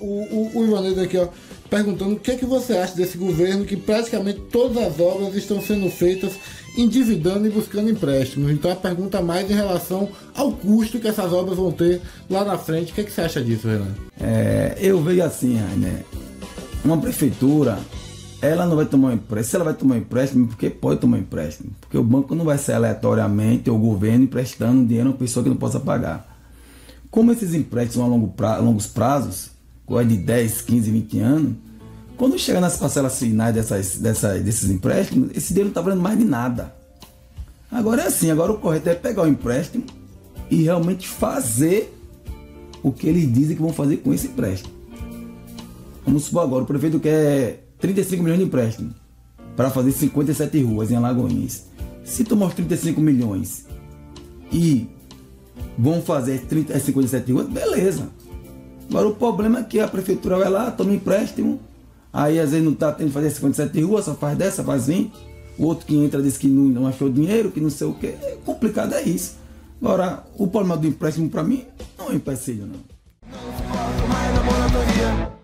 Pedro aqui, ó, perguntando o que, é que você acha desse governo que praticamente todas as obras estão sendo feitas endividando e buscando empréstimos. Então a pergunta mais em relação ao custo que essas obras vão ter lá na frente. O que, é que você acha disso, Renan? É, eu vejo assim, né? Uma prefeitura, ela não vai tomar um empréstimo. Se ela vai tomar um empréstimo, porque pode tomar um empréstimo. Porque o banco não vai ser aleatoriamente o governo emprestando dinheiro a uma pessoa que não possa pagar. Como esses empréstimos são a longo pra, longos prazos, coisa de 10, 15, 20 anos, quando chega nas parcelas finais dessas, dessas, desses empréstimos, esse dinheiro não está valendo mais de nada. Agora é assim, agora o correto é pegar o empréstimo e realmente fazer o que eles dizem que vão fazer com esse empréstimo. Vamos supor agora, o prefeito quer 35 milhões de empréstimo para fazer 57 ruas em Alagoinhas. Se tomar os 35 milhões e vão fazer 30, 57 ruas, beleza. Agora o problema é que a prefeitura vai lá, toma um empréstimo, aí às vezes não está tendo que fazer 57 ruas, só faz dessa, faz 20. O outro que entra diz que não, não achou dinheiro, que não sei o quê. É complicado é isso. Agora, o problema do empréstimo para mim não é empecilho, não. não